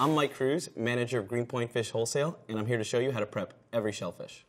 I'm Mike Cruz, manager of Greenpoint Fish Wholesale, and I'm here to show you how to prep every shellfish.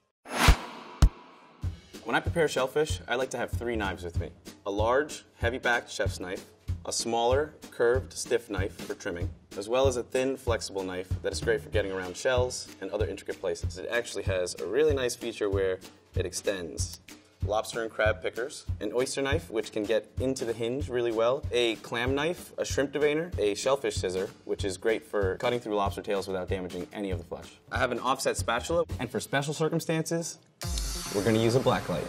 When I prepare shellfish, I like to have three knives with me. A large, heavy-backed chef's knife, a smaller, curved, stiff knife for trimming, as well as a thin, flexible knife that is great for getting around shells and other intricate places. It actually has a really nice feature where it extends. Lobster and crab pickers, an oyster knife, which can get into the hinge really well, a clam knife, a shrimp deveiner, a shellfish scissor, which is great for cutting through lobster tails without damaging any of the flesh. I have an offset spatula, and for special circumstances, we're gonna use a black light.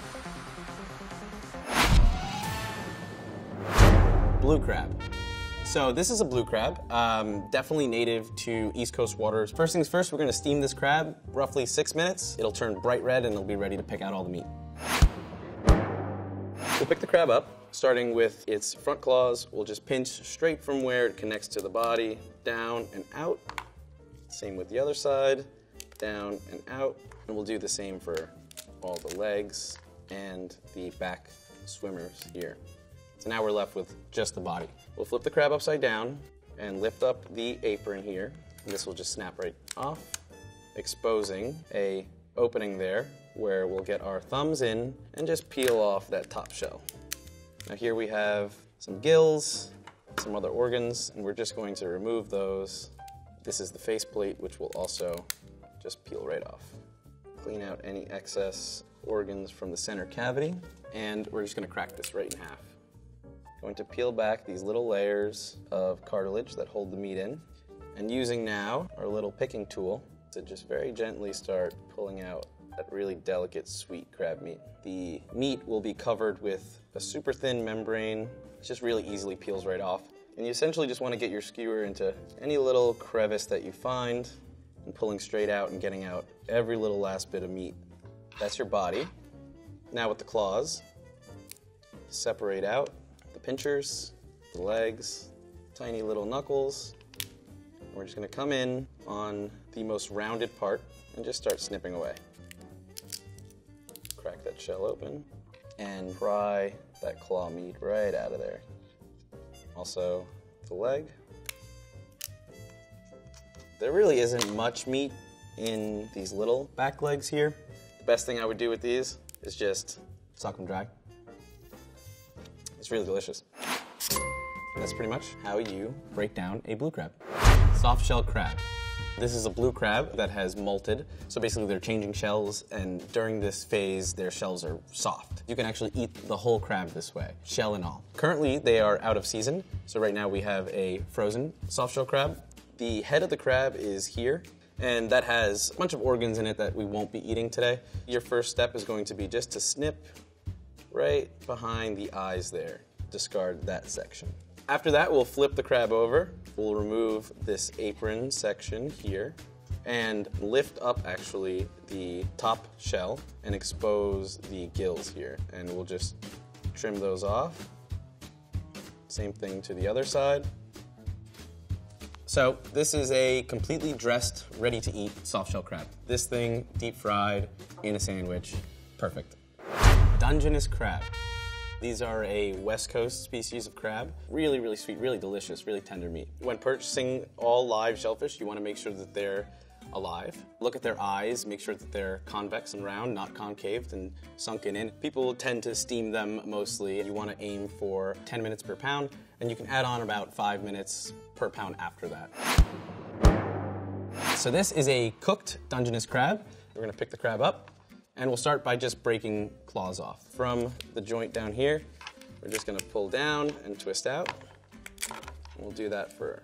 Blue crab. So this is a blue crab, um, definitely native to East Coast waters. First things first, we're gonna steam this crab roughly six minutes. It'll turn bright red and it'll be ready to pick out all the meat. We'll pick the crab up, starting with its front claws. We'll just pinch straight from where it connects to the body, down and out. Same with the other side, down and out. And we'll do the same for all the legs and the back swimmers here. So now we're left with just the body. We'll flip the crab upside down and lift up the apron here. And this will just snap right off, exposing a opening there where we'll get our thumbs in and just peel off that top shell. Now here we have some gills, some other organs, and we're just going to remove those. This is the faceplate, which will also just peel right off. Clean out any excess organs from the center cavity, and we're just gonna crack this right in half. Going to peel back these little layers of cartilage that hold the meat in, and using now our little picking tool to just very gently start pulling out that really delicate, sweet crab meat. The meat will be covered with a super thin membrane. It just really easily peels right off. And you essentially just want to get your skewer into any little crevice that you find and pulling straight out and getting out every little last bit of meat. That's your body. Now with the claws, separate out the pinchers, the legs, tiny little knuckles. We're just gonna come in on the most rounded part and just start snipping away crack that shell open and pry that claw meat right out of there. Also, the leg. There really isn't much meat in these little back legs here. The best thing I would do with these is just suck them dry. It's really delicious. That's pretty much how you break down a blue crab. Soft shell crab. This is a blue crab that has molted. So basically they're changing shells and during this phase their shells are soft. You can actually eat the whole crab this way, shell and all. Currently they are out of season. So right now we have a frozen soft shell crab. The head of the crab is here and that has a bunch of organs in it that we won't be eating today. Your first step is going to be just to snip right behind the eyes there. Discard that section. After that, we'll flip the crab over. We'll remove this apron section here and lift up actually the top shell and expose the gills here. And we'll just trim those off. Same thing to the other side. So this is a completely dressed, ready to eat soft shell crab. This thing deep fried in a sandwich, perfect. Dungeness crab. These are a West Coast species of crab. Really, really sweet, really delicious, really tender meat. When purchasing all live shellfish, you want to make sure that they're alive. Look at their eyes, make sure that they're convex and round, not concaved and sunken in. People tend to steam them mostly. You want to aim for 10 minutes per pound, and you can add on about five minutes per pound after that. So this is a cooked Dungeness crab. We're gonna pick the crab up, and we'll start by just breaking claws off. From the joint down here, we're just gonna pull down and twist out. We'll do that for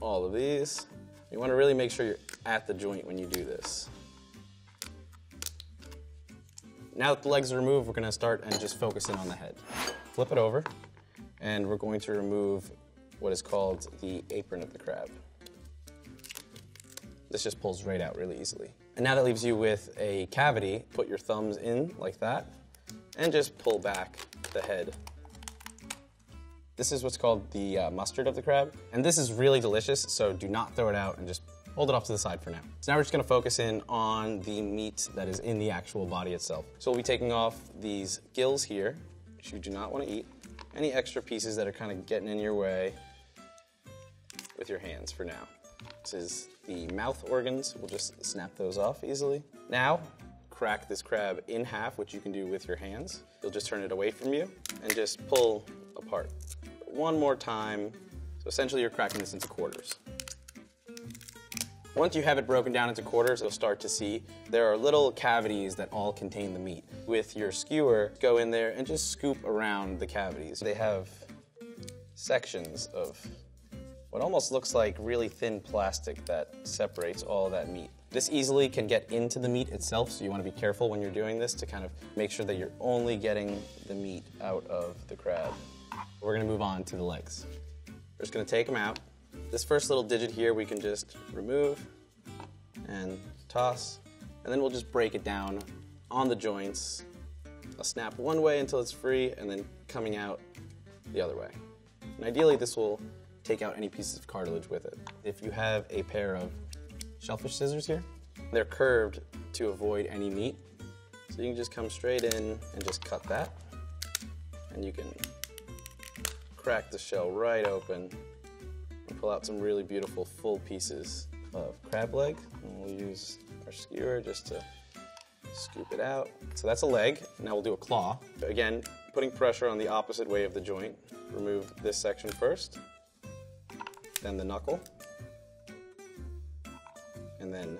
all of these. You wanna really make sure you're at the joint when you do this. Now that the legs are removed, we're gonna start and just focus in on the head. Flip it over, and we're going to remove what is called the apron of the crab. This just pulls right out really easily. And now that leaves you with a cavity. Put your thumbs in like that and just pull back the head. This is what's called the uh, mustard of the crab. And this is really delicious, so do not throw it out and just hold it off to the side for now. So now we're just gonna focus in on the meat that is in the actual body itself. So we'll be taking off these gills here, which you do not wanna eat. Any extra pieces that are kind of getting in your way with your hands for now. This is the mouth organs. We'll just snap those off easily. Now, crack this crab in half, which you can do with your hands. You'll just turn it away from you and just pull apart. One more time. So essentially you're cracking this into quarters. Once you have it broken down into quarters, you'll start to see there are little cavities that all contain the meat. With your skewer, go in there and just scoop around the cavities. They have sections of what almost looks like really thin plastic that separates all that meat. This easily can get into the meat itself, so you want to be careful when you're doing this to kind of make sure that you're only getting the meat out of the crab. We're going to move on to the legs. We're just going to take them out. This first little digit here we can just remove and toss, and then we'll just break it down on the joints. I'll snap one way until it's free, and then coming out the other way. And ideally this will take out any pieces of cartilage with it. If you have a pair of shellfish scissors here, they're curved to avoid any meat. So you can just come straight in and just cut that. And you can crack the shell right open and pull out some really beautiful full pieces of crab leg. And we'll use our skewer just to scoop it out. So that's a leg. Now we'll do a claw. Again, putting pressure on the opposite way of the joint. Remove this section first, then the knuckle, and then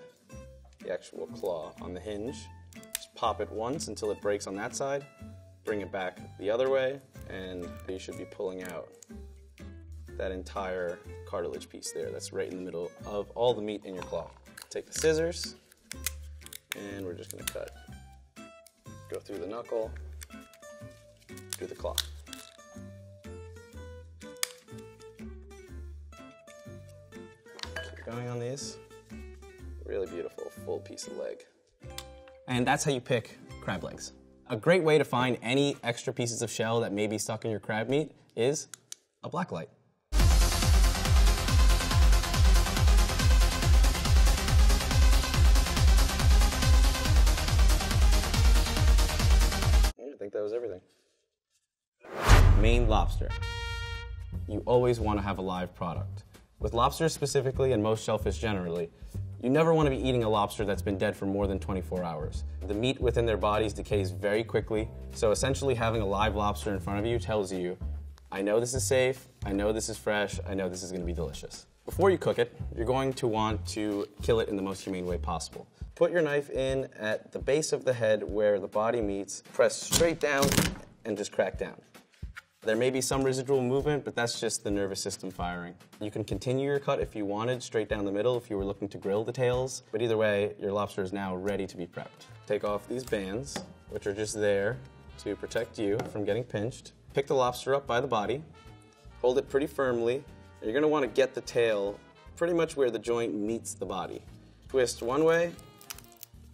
the actual claw on the hinge. Just pop it once until it breaks on that side, bring it back the other way, and you should be pulling out that entire cartilage piece there. That's right in the middle of all the meat in your claw. Take the scissors, and we're just gonna cut. Go through the knuckle, through the claw. On these. Really beautiful, full piece of leg. And that's how you pick crab legs. A great way to find any extra pieces of shell that may be stuck in your crab meat is a black light. I think that was everything. Maine lobster. You always want to have a live product. With lobsters specifically, and most shellfish generally, you never want to be eating a lobster that's been dead for more than 24 hours. The meat within their bodies decays very quickly, so essentially having a live lobster in front of you tells you, I know this is safe, I know this is fresh, I know this is going to be delicious. Before you cook it, you're going to want to kill it in the most humane way possible. Put your knife in at the base of the head where the body meets, press straight down, and just crack down. There may be some residual movement, but that's just the nervous system firing. You can continue your cut if you wanted, straight down the middle if you were looking to grill the tails, but either way, your lobster is now ready to be prepped. Take off these bands, which are just there to protect you from getting pinched. Pick the lobster up by the body, hold it pretty firmly. You're gonna wanna get the tail pretty much where the joint meets the body. Twist one way,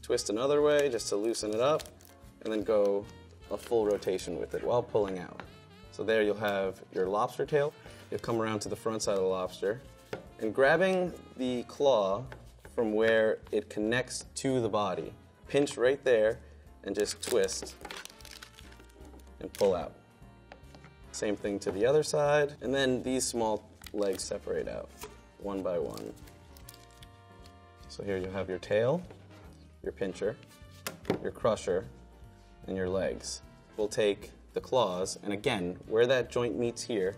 twist another way just to loosen it up, and then go a full rotation with it while pulling out. So there you'll have your lobster tail. You'll come around to the front side of the lobster and grabbing the claw from where it connects to the body, pinch right there and just twist and pull out. Same thing to the other side. And then these small legs separate out one by one. So here you have your tail, your pincher, your crusher, and your legs. We'll take the claws, and again, where that joint meets here,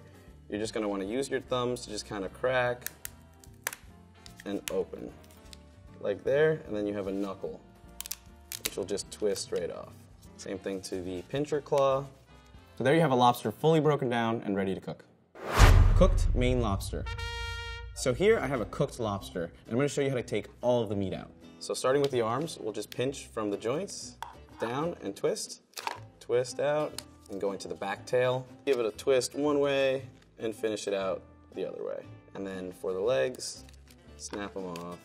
you're just gonna wanna use your thumbs to just kind of crack and open. Like there, and then you have a knuckle, which will just twist right off. Same thing to the pincher claw. So there you have a lobster fully broken down and ready to cook. Cooked Maine lobster. So here I have a cooked lobster, and I'm gonna show you how to take all of the meat out. So starting with the arms, we'll just pinch from the joints, down and twist, twist out, and go into the back tail. Give it a twist one way and finish it out the other way. And then for the legs, snap them off.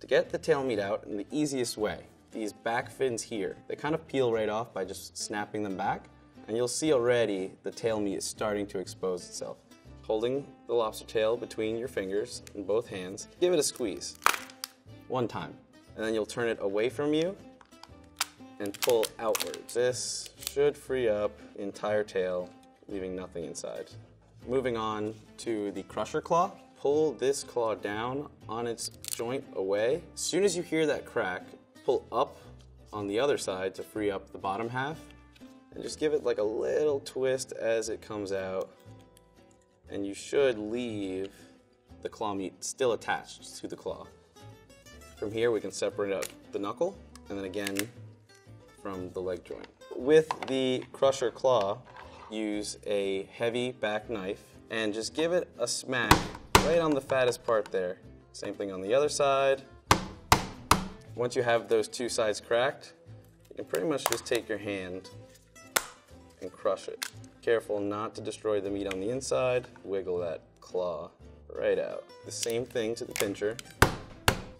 To get the tail meat out in the easiest way, these back fins here, they kind of peel right off by just snapping them back. And you'll see already the tail meat is starting to expose itself. Holding the lobster tail between your fingers in both hands, give it a squeeze. One time. And then you'll turn it away from you and pull outwards. This should free up the entire tail, leaving nothing inside. Moving on to the crusher claw. pull this claw down on its joint away. As soon as you hear that crack, pull up on the other side to free up the bottom half and just give it like a little twist as it comes out. And you should leave the claw meat still attached to the claw. From here, we can separate out the knuckle and then again from the leg joint. With the crusher claw, use a heavy back knife and just give it a smack right on the fattest part there. Same thing on the other side. Once you have those two sides cracked, you can pretty much just take your hand and crush it. Careful not to destroy the meat on the inside. Wiggle that claw right out. The same thing to the pincher.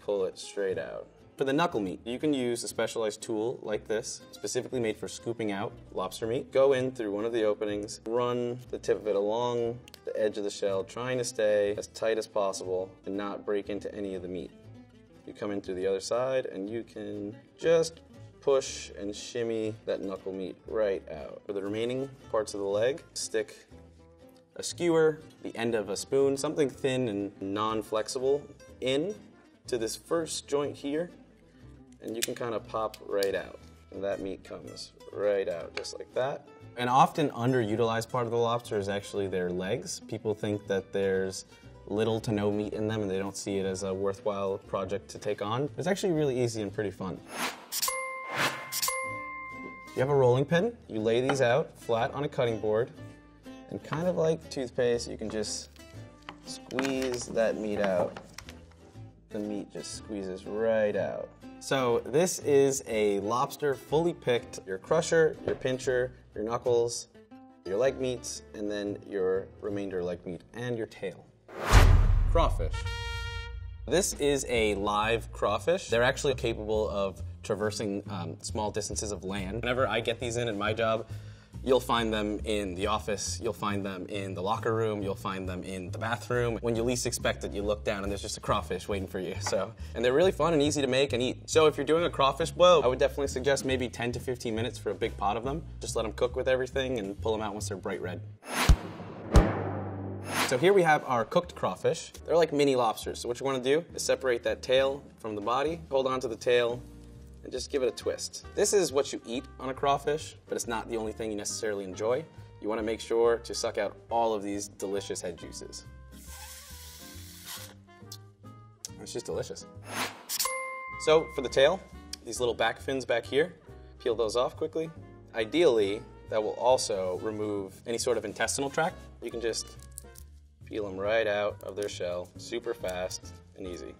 Pull it straight out. For the knuckle meat, you can use a specialized tool like this, specifically made for scooping out lobster meat. Go in through one of the openings, run the tip of it along the edge of the shell, trying to stay as tight as possible and not break into any of the meat. You come in through the other side and you can just push and shimmy that knuckle meat right out. For the remaining parts of the leg, stick a skewer, the end of a spoon, something thin and non-flexible in to this first joint here, and you can kind of pop right out. And that meat comes right out just like that. An often underutilized part of the lobster is actually their legs. People think that there's little to no meat in them and they don't see it as a worthwhile project to take on. It's actually really easy and pretty fun. You have a rolling pin, you lay these out flat on a cutting board, and kind of like toothpaste, you can just squeeze that meat out. The meat just squeezes right out. So this is a lobster fully picked, your crusher, your pincher, your knuckles, your leg meats, and then your remainder leg meat, and your tail. Crawfish. This is a live crawfish. They're actually capable of traversing um, small distances of land. Whenever I get these in in my job, You'll find them in the office, you'll find them in the locker room, you'll find them in the bathroom. When you least expect it, you look down and there's just a crawfish waiting for you. So, and they're really fun and easy to make and eat. So if you're doing a crawfish boil, I would definitely suggest maybe 10 to 15 minutes for a big pot of them. Just let them cook with everything and pull them out once they're bright red. So here we have our cooked crawfish. They're like mini lobsters. So what you want to do is separate that tail from the body, hold on to the tail, and just give it a twist. This is what you eat on a crawfish, but it's not the only thing you necessarily enjoy. You want to make sure to suck out all of these delicious head juices. It's just delicious. So for the tail, these little back fins back here, peel those off quickly. Ideally, that will also remove any sort of intestinal tract. You can just peel them right out of their shell, super fast and easy.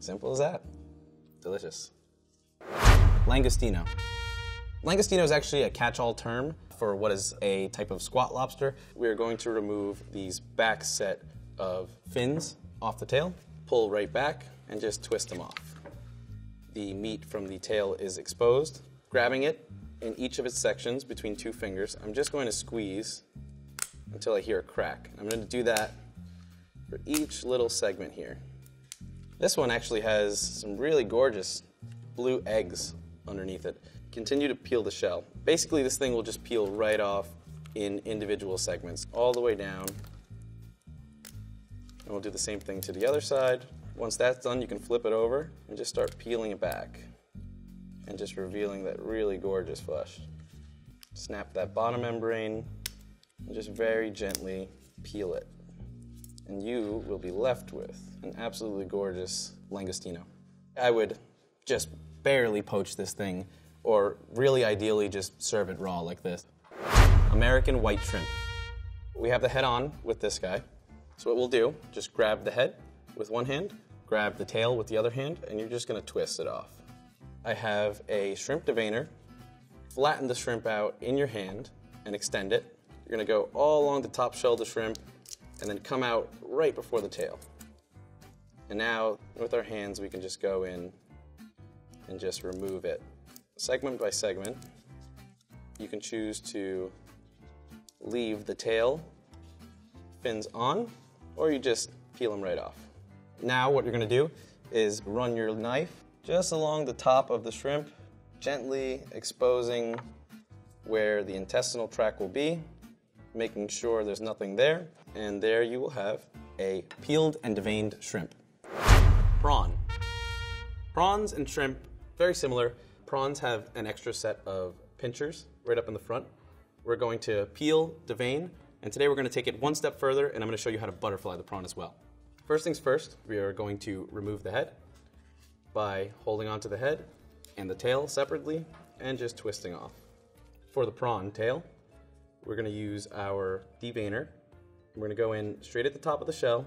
Simple as that. Delicious. Langostino. Langostino is actually a catch-all term for what is a type of squat lobster. We are going to remove these back set of fins off the tail, pull right back, and just twist them off. The meat from the tail is exposed. Grabbing it in each of its sections between two fingers, I'm just going to squeeze until I hear a crack. I'm going to do that for each little segment here. This one actually has some really gorgeous blue eggs underneath it. Continue to peel the shell. Basically, this thing will just peel right off in individual segments, all the way down. And we'll do the same thing to the other side. Once that's done, you can flip it over and just start peeling it back and just revealing that really gorgeous flesh. Snap that bottom membrane and just very gently peel it. And you will be left with an absolutely gorgeous langostino. I would just barely poach this thing, or really ideally just serve it raw like this. American white shrimp. We have the head on with this guy. So what we'll do, just grab the head with one hand, grab the tail with the other hand, and you're just gonna twist it off. I have a shrimp deveiner. Flatten the shrimp out in your hand and extend it. You're gonna go all along the top shell of the shrimp and then come out right before the tail. And now, with our hands, we can just go in and just remove it segment by segment. You can choose to leave the tail fins on or you just peel them right off. Now what you're gonna do is run your knife just along the top of the shrimp, gently exposing where the intestinal tract will be, making sure there's nothing there, and there you will have a peeled and deveined shrimp. Prawn. Prawns and shrimp, very similar. Prawns have an extra set of pinchers right up in the front. We're going to peel, devein, and today we're going to take it one step further and I'm going to show you how to butterfly the prawn as well. First things first, we are going to remove the head by holding onto the head and the tail separately and just twisting off. For the prawn tail, we're going to use our deveiner. We're going to go in straight at the top of the shell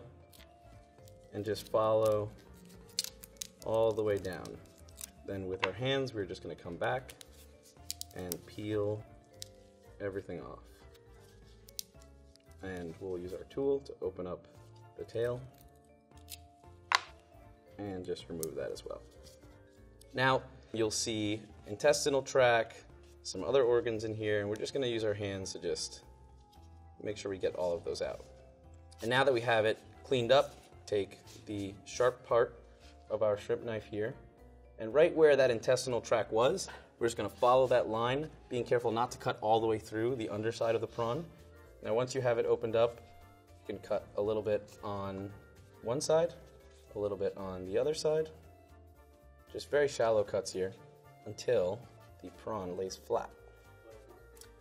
and just follow all the way down. Then with our hands, we're just going to come back and peel everything off. And we'll use our tool to open up the tail and just remove that as well. Now, you'll see intestinal tract, some other organs in here, and we're just gonna use our hands to just make sure we get all of those out. And now that we have it cleaned up, take the sharp part of our shrimp knife here, and right where that intestinal tract was, we're just gonna follow that line, being careful not to cut all the way through the underside of the prawn. Now once you have it opened up, you can cut a little bit on one side, a little bit on the other side. Just very shallow cuts here until the prawn lays flat.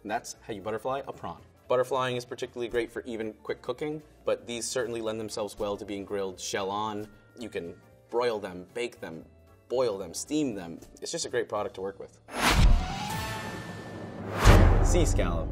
And that's how you butterfly a prawn. Butterflying is particularly great for even quick cooking, but these certainly lend themselves well to being grilled shell on. You can broil them, bake them, boil them, steam them. It's just a great product to work with. Sea scallop.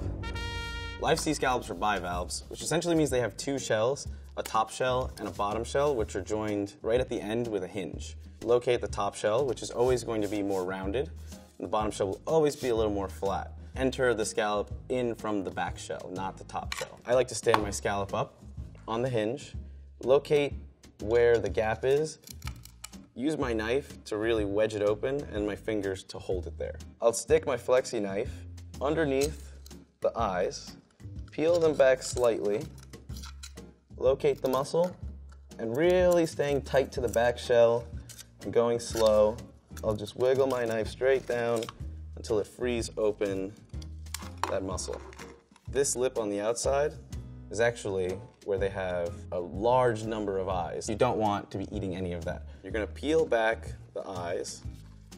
Live sea scallops are bivalves, which essentially means they have two shells, a top shell and a bottom shell, which are joined right at the end with a hinge. Locate the top shell, which is always going to be more rounded, and the bottom shell will always be a little more flat. Enter the scallop in from the back shell, not the top shell. I like to stand my scallop up on the hinge, locate where the gap is, use my knife to really wedge it open and my fingers to hold it there. I'll stick my flexi knife underneath the eyes, peel them back slightly, locate the muscle, and really staying tight to the back shell and going slow. I'll just wiggle my knife straight down until it frees open that muscle. This lip on the outside is actually where they have a large number of eyes. You don't want to be eating any of that. You're gonna peel back the eyes,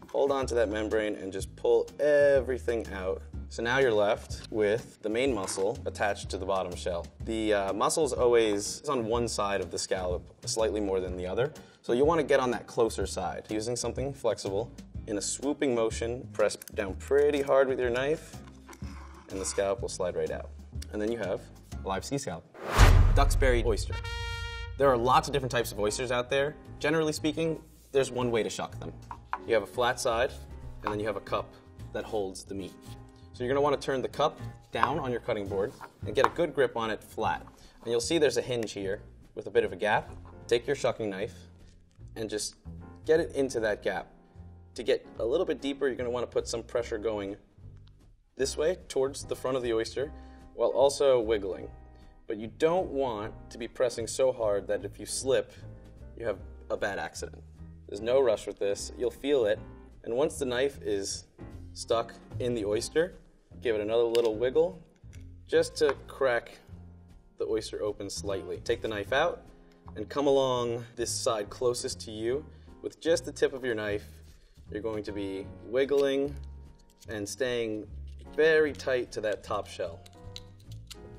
hold on to that membrane, and just pull everything out so now you're left with the main muscle attached to the bottom shell. The uh, muscle is always on one side of the scallop, slightly more than the other. So you'll want to get on that closer side. Using something flexible, in a swooping motion, press down pretty hard with your knife, and the scallop will slide right out. And then you have live sea scallop. Duxbury oyster. There are lots of different types of oysters out there. Generally speaking, there's one way to shuck them. You have a flat side, and then you have a cup that holds the meat. So you're gonna wanna turn the cup down on your cutting board and get a good grip on it flat. And you'll see there's a hinge here with a bit of a gap. Take your shucking knife and just get it into that gap. To get a little bit deeper, you're gonna wanna put some pressure going this way towards the front of the oyster while also wiggling. But you don't want to be pressing so hard that if you slip, you have a bad accident. There's no rush with this. You'll feel it. And once the knife is stuck in the oyster, Give it another little wiggle just to crack the oyster open slightly. Take the knife out and come along this side closest to you with just the tip of your knife. You're going to be wiggling and staying very tight to that top shell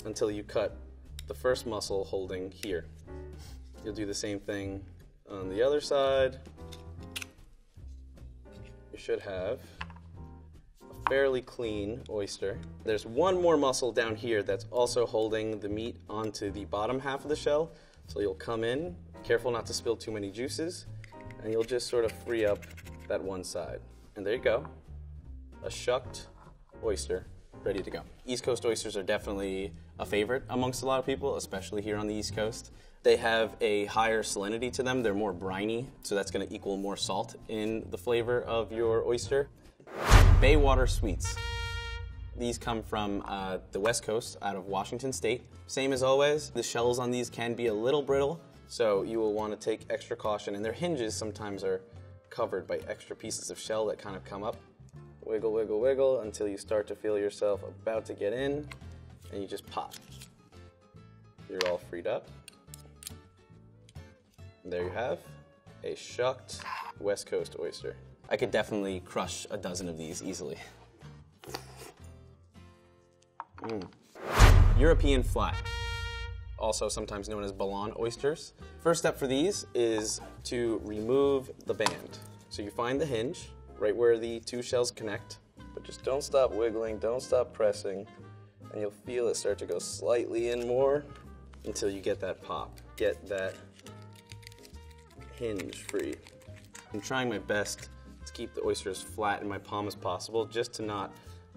until you cut the first muscle holding here. You'll do the same thing on the other side. You should have a fairly clean oyster. There's one more muscle down here that's also holding the meat onto the bottom half of the shell. So you'll come in, careful not to spill too many juices, and you'll just sort of free up that one side. And there you go, a shucked oyster ready to go. East Coast oysters are definitely a favorite amongst a lot of people, especially here on the East Coast. They have a higher salinity to them. They're more briny, so that's going to equal more salt in the flavor of your oyster. Baywater Sweets. These come from uh, the West Coast out of Washington State. Same as always, the shells on these can be a little brittle, so you will want to take extra caution. And their hinges sometimes are covered by extra pieces of shell that kind of come up. Wiggle, wiggle, wiggle until you start to feel yourself about to get in, and you just pop. You're all freed up. There you have a shucked West Coast oyster. I could definitely crush a dozen of these easily. Mm. European flat, also sometimes known as Belon oysters. First step for these is to remove the band. So you find the hinge right where the two shells connect, but just don't stop wiggling, don't stop pressing, and you'll feel it start to go slightly in more until you get that pop. Get that hinge free. I'm trying my best to keep the oyster as flat in my palm as possible just to not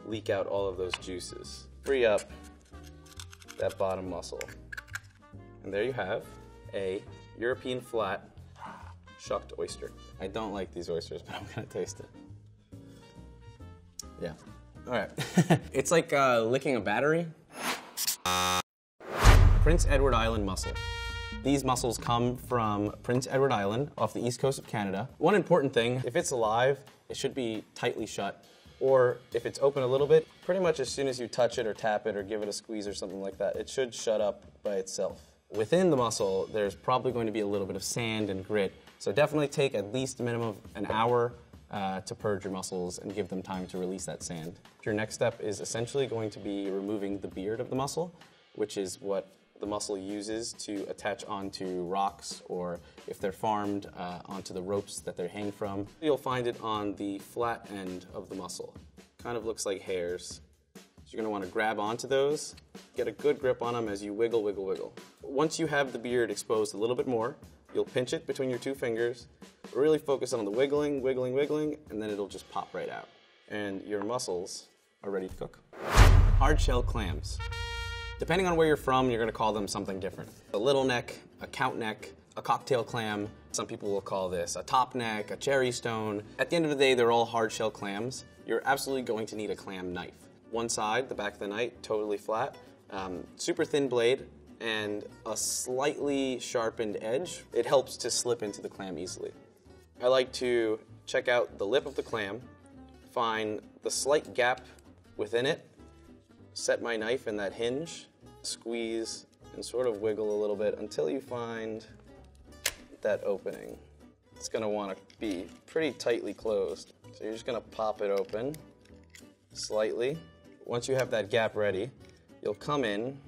leak out all of those juices. Free up that bottom muscle. And there you have a European flat shucked oyster. I don't like these oysters, but I'm gonna taste it. Yeah. All right. it's like uh, licking a battery. Prince Edward Island mussel. These mussels come from Prince Edward Island off the east coast of Canada. One important thing, if it's alive, it should be tightly shut. Or if it's open a little bit, pretty much as soon as you touch it or tap it or give it a squeeze or something like that, it should shut up by itself. Within the mussel, there's probably going to be a little bit of sand and grit, so definitely take at least a minimum of an hour uh, to purge your mussels and give them time to release that sand. Your next step is essentially going to be removing the beard of the mussel, which is what the mussel uses to attach onto rocks or if they're farmed uh, onto the ropes that they're hanged from. You'll find it on the flat end of the mussel. Kind of looks like hairs. So you're gonna wanna grab onto those, get a good grip on them as you wiggle, wiggle, wiggle. Once you have the beard exposed a little bit more, you'll pinch it between your two fingers, really focus on the wiggling, wiggling, wiggling, and then it'll just pop right out. And your mussels are ready to cook. Hard shell clams. Depending on where you're from, you're gonna call them something different. A little neck, a count neck, a cocktail clam. Some people will call this a top neck, a cherry stone. At the end of the day, they're all hard shell clams. You're absolutely going to need a clam knife. One side, the back of the knife, totally flat, um, super thin blade, and a slightly sharpened edge. It helps to slip into the clam easily. I like to check out the lip of the clam, find the slight gap within it, set my knife in that hinge, squeeze, and sort of wiggle a little bit until you find that opening. It's gonna wanna be pretty tightly closed. So you're just gonna pop it open slightly. Once you have that gap ready, you'll come in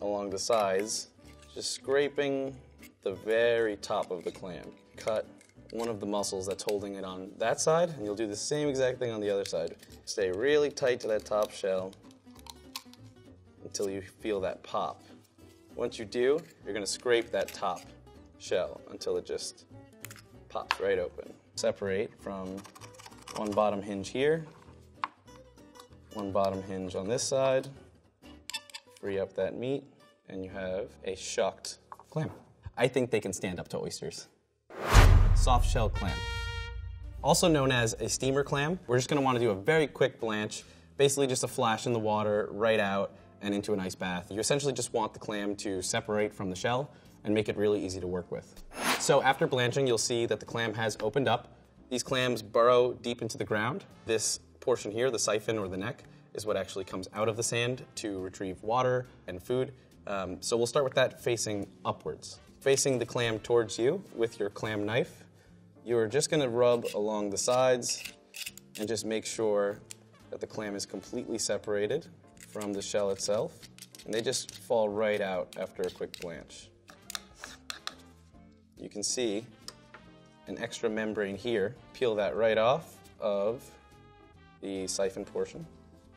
along the sides, just scraping the very top of the clam. Cut one of the muscles that's holding it on that side, and you'll do the same exact thing on the other side. Stay really tight to that top shell, until you feel that pop. Once you do, you're gonna scrape that top shell until it just pops right open. Separate from one bottom hinge here, one bottom hinge on this side, free up that meat, and you have a shucked clam. I think they can stand up to oysters. Soft shell clam. Also known as a steamer clam, we're just gonna wanna do a very quick blanch, basically just a flash in the water right out, and into an ice bath. You essentially just want the clam to separate from the shell and make it really easy to work with. So after blanching, you'll see that the clam has opened up. These clams burrow deep into the ground. This portion here, the siphon or the neck, is what actually comes out of the sand to retrieve water and food. Um, so we'll start with that facing upwards. Facing the clam towards you with your clam knife, you're just gonna rub along the sides and just make sure that the clam is completely separated from the shell itself, and they just fall right out after a quick blanch. You can see an extra membrane here. Peel that right off of the siphon portion.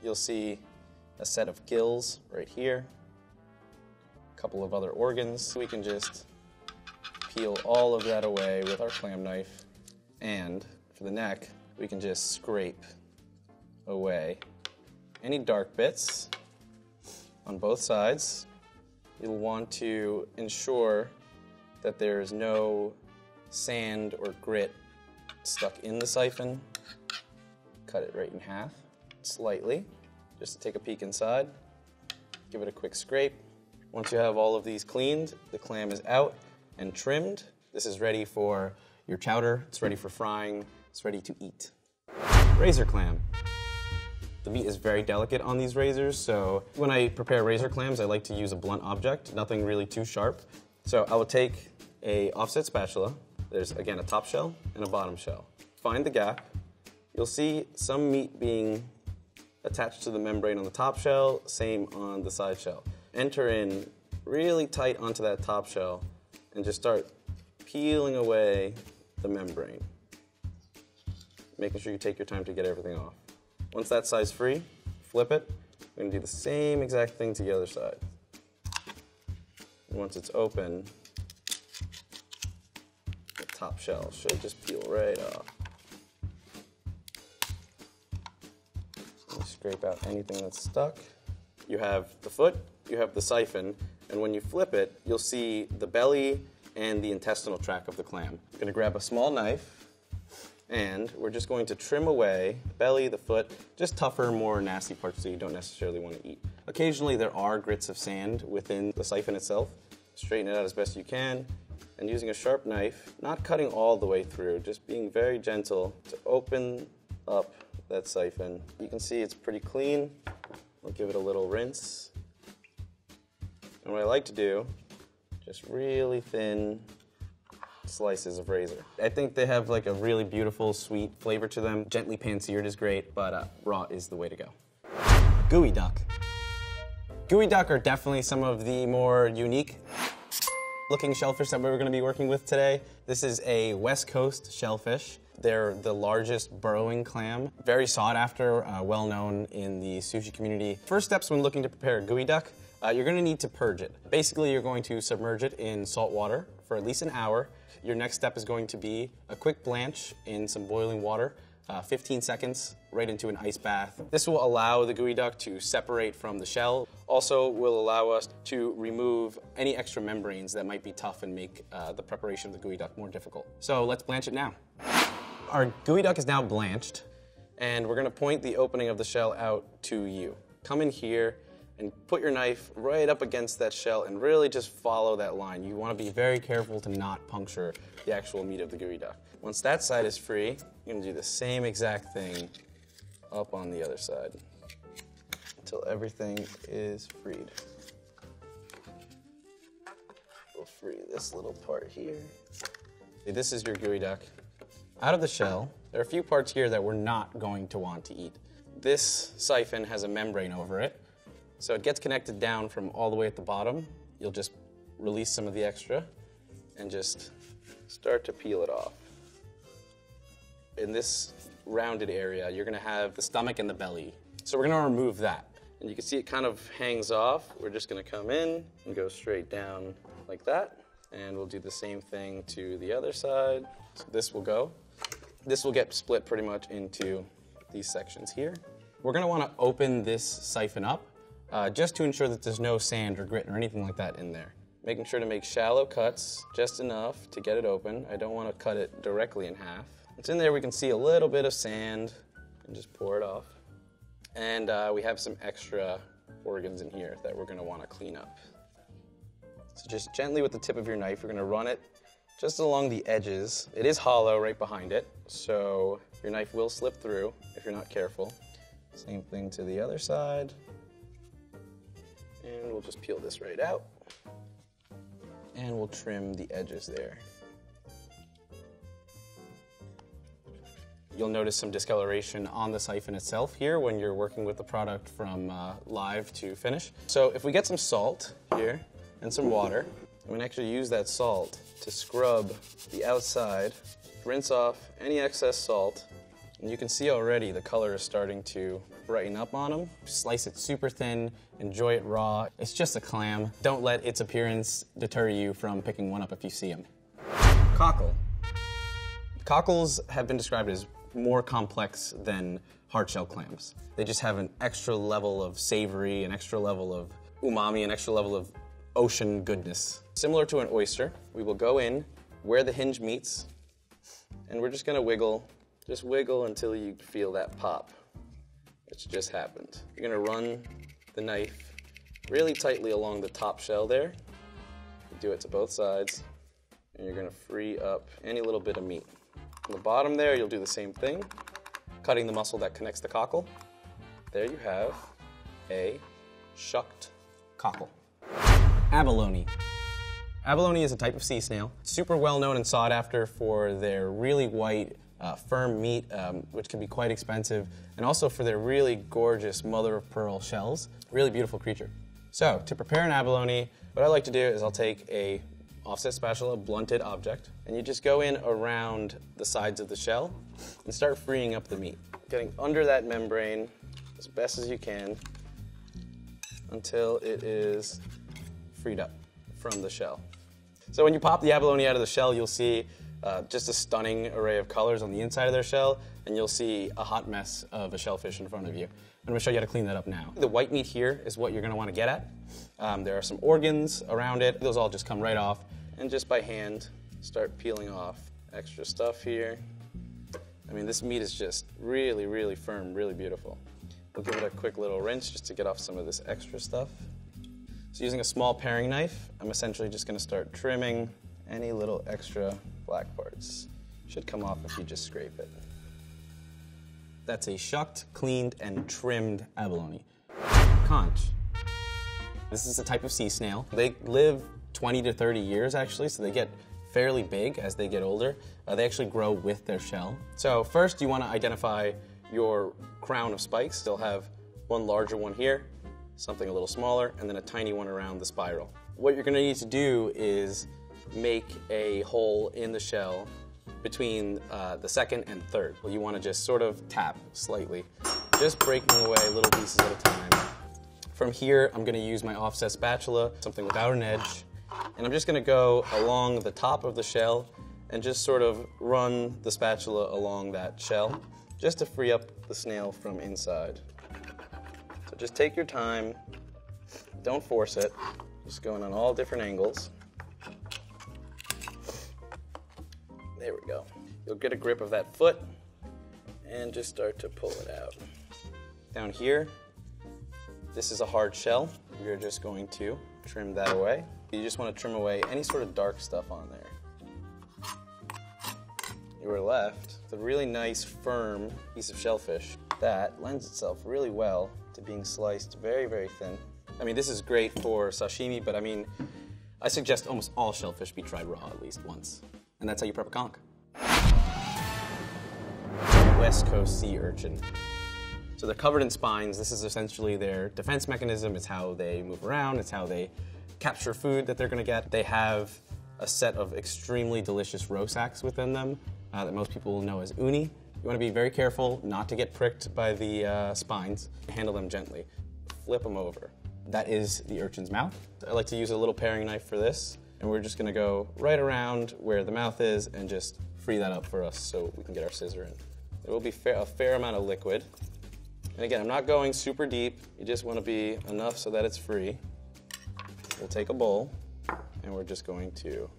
You'll see a set of gills right here, a couple of other organs. We can just peel all of that away with our clam knife. And for the neck, we can just scrape away any dark bits on both sides. You'll want to ensure that there is no sand or grit stuck in the siphon. Cut it right in half, slightly, just to take a peek inside. Give it a quick scrape. Once you have all of these cleaned, the clam is out and trimmed. This is ready for your chowder. It's ready for frying. It's ready to eat. Razor clam. The meat is very delicate on these razors, so when I prepare razor clams, I like to use a blunt object, nothing really too sharp. So I will take a offset spatula. There's again a top shell and a bottom shell. Find the gap. You'll see some meat being attached to the membrane on the top shell, same on the side shell. Enter in really tight onto that top shell and just start peeling away the membrane. Making sure you take your time to get everything off. Once that side's free, flip it. We're gonna do the same exact thing to the other side. And once it's open, the top shell should just peel right off. Scrape out anything that's stuck. You have the foot, you have the siphon, and when you flip it, you'll see the belly and the intestinal tract of the clam. I'm gonna grab a small knife, and we're just going to trim away the belly, the foot, just tougher, more nasty parts that you don't necessarily want to eat. Occasionally there are grits of sand within the siphon itself. Straighten it out as best you can, and using a sharp knife, not cutting all the way through, just being very gentle to open up that siphon. You can see it's pretty clean. I'll give it a little rinse. And what I like to do, just really thin slices of razor. I think they have like a really beautiful, sweet flavor to them. Gently pan-seared is great, but uh, raw is the way to go. Geoduck. Gooey duck are definitely some of the more unique looking shellfish that we're gonna be working with today. This is a West Coast shellfish. They're the largest burrowing clam, very sought after, uh, well known in the sushi community. First steps when looking to prepare a geoduck, uh, you're going to need to purge it. Basically, you're going to submerge it in salt water for at least an hour. Your next step is going to be a quick blanch in some boiling water. Uh, 15 seconds right into an ice bath. This will allow the geoduck to separate from the shell. Also will allow us to remove any extra membranes that might be tough and make uh, the preparation of the geoduck more difficult. So let's blanch it now. Our geoduck is now blanched, and we're gonna point the opening of the shell out to you. Come in here and put your knife right up against that shell and really just follow that line. You wanna be very careful to not puncture the actual meat of the geoduck. Once that side is free, you're gonna do the same exact thing up on the other side until everything is freed. We'll free this little part here. This is your geoduck. Out of the shell, there are a few parts here that we're not going to want to eat. This siphon has a membrane over it, so it gets connected down from all the way at the bottom. You'll just release some of the extra and just start to peel it off. In this rounded area, you're gonna have the stomach and the belly. So we're gonna remove that. And you can see it kind of hangs off. We're just gonna come in and go straight down like that. And we'll do the same thing to the other side. So this will go. This will get split pretty much into these sections here. We're gonna wanna open this siphon up uh, just to ensure that there's no sand or grit or anything like that in there. Making sure to make shallow cuts, just enough to get it open. I don't wanna cut it directly in half. It's in there, we can see a little bit of sand and just pour it off. And uh, we have some extra organs in here that we're gonna wanna clean up. So just gently with the tip of your knife, you're gonna run it just along the edges. It is hollow right behind it, so your knife will slip through if you're not careful. Same thing to the other side. And we'll just peel this right out. And we'll trim the edges there. You'll notice some discoloration on the siphon itself here when you're working with the product from uh, live to finish. So if we get some salt here and some water, I'm gonna actually use that salt to scrub the outside, rinse off any excess salt, and you can see already the color is starting to brighten up on them. Slice it super thin, enjoy it raw. It's just a clam. Don't let its appearance deter you from picking one up if you see them. Cockle. Cockles have been described as more complex than hardshell clams. They just have an extra level of savory, an extra level of umami, an extra level of ocean goodness. Similar to an oyster, we will go in where the hinge meets, and we're just gonna wiggle, just wiggle until you feel that pop. It's just happened. You're gonna run the knife really tightly along the top shell there. You do it to both sides, and you're gonna free up any little bit of meat. On the bottom there, you'll do the same thing, cutting the muscle that connects the cockle. There you have a shucked cockle. Abalone. Abalone is a type of sea snail, super well known and sought after for their really white, uh, firm meat, um, which can be quite expensive, and also for their really gorgeous mother of pearl shells. Really beautiful creature. So, to prepare an abalone, what I like to do is I'll take a offset spatula, a blunted object, and you just go in around the sides of the shell and start freeing up the meat. Getting under that membrane as best as you can until it is freed up from the shell. So when you pop the abalone out of the shell, you'll see uh, just a stunning array of colors on the inside of their shell, and you'll see a hot mess of a shellfish in front of you. I'm gonna show you how to clean that up now. The white meat here is what you're gonna wanna get at. Um, there are some organs around it. Those all just come right off. And just by hand, start peeling off extra stuff here. I mean, this meat is just really, really firm, really beautiful. We'll give it a quick little rinse just to get off some of this extra stuff. So using a small paring knife, I'm essentially just gonna start trimming any little extra black parts. Should come off if you just scrape it. That's a shucked, cleaned, and trimmed abalone. Conch. This is a type of sea snail. They live 20 to 30 years actually, so they get fairly big as they get older. Uh, they actually grow with their shell. So first you wanna identify your crown of spikes. They'll have one larger one here, something a little smaller, and then a tiny one around the spiral. What you're gonna need to do is make a hole in the shell between uh, the second and third. Well, you wanna just sort of tap slightly, just breaking away little pieces at a time. From here, I'm gonna use my offset spatula, something without an edge, and I'm just gonna go along the top of the shell and just sort of run the spatula along that shell just to free up the snail from inside. So just take your time, don't force it, just going on all different angles. There we go. You'll get a grip of that foot and just start to pull it out. Down here, this is a hard shell. You're just going to trim that away. You just want to trim away any sort of dark stuff on there. You are left with a really nice, firm piece of shellfish that lends itself really well to being sliced very, very thin. I mean, this is great for sashimi, but I mean, I suggest almost all shellfish be tried raw at least once. And that's how you prep a conch. West Coast sea urchin. So they're covered in spines. This is essentially their defense mechanism. It's how they move around. It's how they capture food that they're gonna get. They have a set of extremely delicious roe sacks within them uh, that most people will know as uni. You wanna be very careful not to get pricked by the uh, spines. Handle them gently. Flip them over. That is the urchin's mouth. I like to use a little paring knife for this, and we're just gonna go right around where the mouth is and just free that up for us so we can get our scissor in. There will be fair, a fair amount of liquid. And again, I'm not going super deep. You just want to be enough so that it's free. We'll take a bowl and we're just going to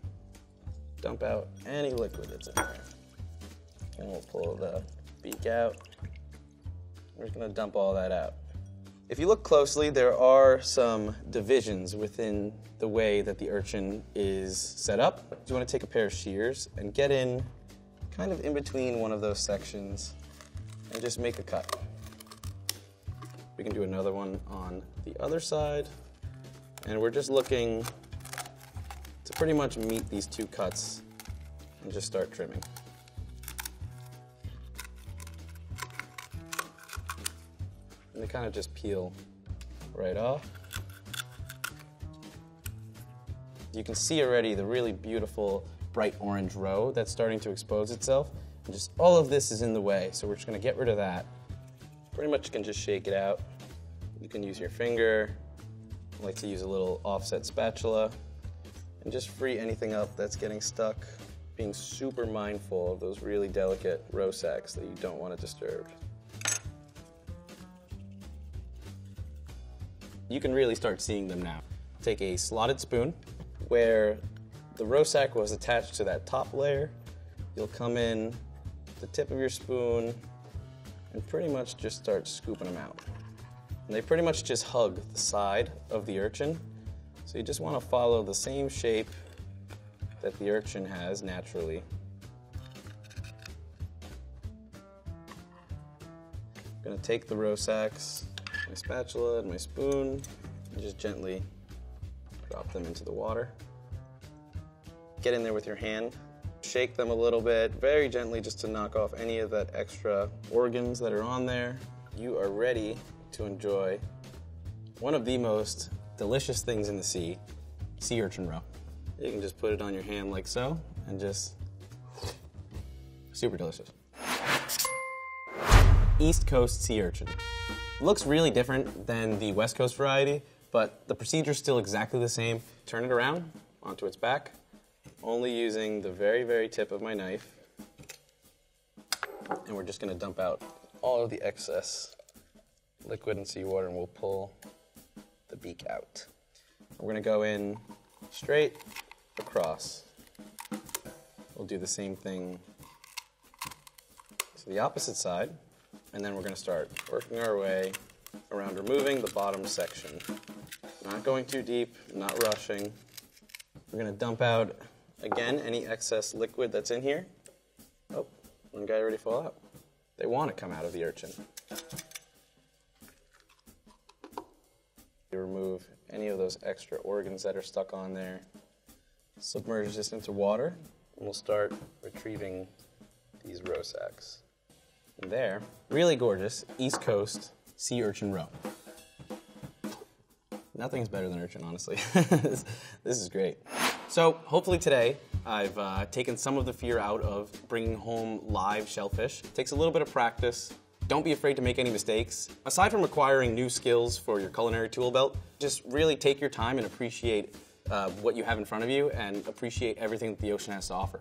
dump out any liquid that's in there. And we'll pull the beak out. We're just to dump all that out. If you look closely, there are some divisions within the way that the urchin is set up. You want to take a pair of shears and get in kind of in between one of those sections and just make a cut. We can do another one on the other side. And we're just looking to pretty much meet these two cuts and just start trimming. And they kind of just peel right off. You can see already the really beautiful bright orange roe that's starting to expose itself. And just all of this is in the way, so we're just gonna get rid of that. Pretty much can just shake it out. You can use your finger. I like to use a little offset spatula and just free anything up that's getting stuck. Being super mindful of those really delicate roe sacks that you don't want to disturb. You can really start seeing them now. Take a slotted spoon where the roe sack was attached to that top layer. You'll come in the tip of your spoon and pretty much just start scooping them out. And they pretty much just hug the side of the urchin. So you just want to follow the same shape that the urchin has naturally. I'm gonna take the roe sacks, my spatula and my spoon, and just gently drop them into the water. get in there with your hand, shake them a little bit, very gently just to knock off any of that extra organs that are on there. You are ready to enjoy one of the most delicious things in the sea, sea urchin roe. You can just put it on your hand like so and just super delicious. East Coast sea urchin. Looks really different than the West Coast variety, but the procedure's still exactly the same. Turn it around onto its back, only using the very, very tip of my knife. And we're just gonna dump out all of the excess liquid and seawater and we'll pull the beak out. We're gonna go in straight across. We'll do the same thing to the opposite side, and then we're gonna start working our way around removing the bottom section. Not going too deep, not rushing. We're gonna dump out, again, any excess liquid that's in here. Oh, one guy already fell out. They wanna come out of the urchin. You remove any of those extra organs that are stuck on there. Submerge this into water, and we'll start retrieving these roe sacs. There, really gorgeous, East Coast sea urchin roe. Nothing's better than urchin, honestly. this, this is great. So, hopefully today, I've uh, taken some of the fear out of bringing home live shellfish. It takes a little bit of practice. Don't be afraid to make any mistakes. Aside from acquiring new skills for your culinary tool belt, just really take your time and appreciate uh, what you have in front of you and appreciate everything that the ocean has to offer.